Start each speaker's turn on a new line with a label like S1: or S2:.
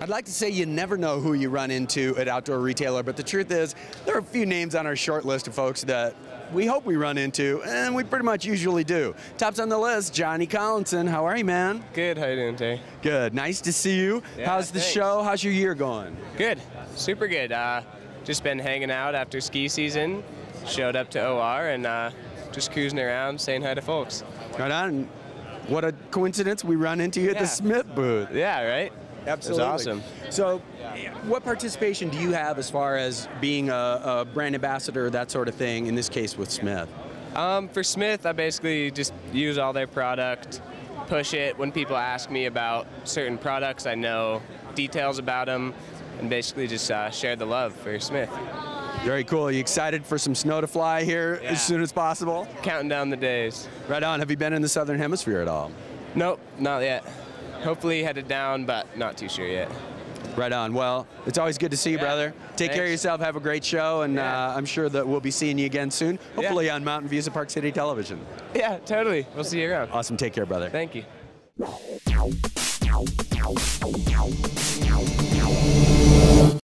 S1: I'd like to say you never know who you run into at Outdoor Retailer, but the truth is there are a few names on our short list of folks that we hope we run into, and we pretty much usually do. Tops on the list, Johnny Collinson. How are you, man?
S2: Good. How you doing, Tay?
S1: Good. Nice to see you.
S2: Yeah,
S1: How's the
S2: thanks.
S1: show? How's your year going?
S2: Good. Super good. Uh, just been hanging out after ski season. Showed up to OR and uh, just cruising around, saying hi to folks.
S1: Right on. What a coincidence we run into you at
S2: Yeah.
S1: the Smith booth.
S2: Yeah. Right.
S1: Absolutely.
S2: awesome.
S1: So, what participation do you have as far as being a, a brand ambassador, that sort of thing, in this case with Smith?
S2: Um, for Smith, I basically just use all their product, push it. When people ask me about certain products, I know details about them, and basically just uh, share the love for Smith.
S1: Very cool. Are you excited for some snow to fly here
S2: Yeah.
S1: as soon as possible?
S2: Counting down the days.
S1: Right on. Have you been in the Southern Hemisphere at all?
S2: Nope, not yet. Hopefully headed down, but not too sure yet.
S1: Right on. Well, it's always good to see you,
S2: Yeah.
S1: brother. Take care of yourself. Have a great show, and
S2: Yeah.
S1: uh, I'm sure that we'll be seeing you again soon. Hopefully on Mountain Views of Park City Television.
S2: Yeah, totally. We'll see you around.
S1: Awesome. Take care, brother.
S2: Thank you.